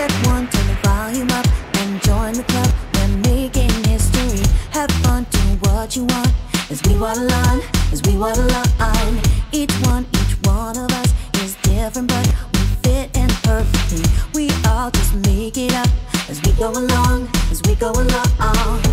Step one, turn the volume up and join the club. We're making history. Have fun, do what you want. As we waddle on, as we waddle on. Each one, each one of us is different, but we fit in perfectly. We all just make it up as we go along, as we go along.